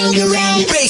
bangarang. Bass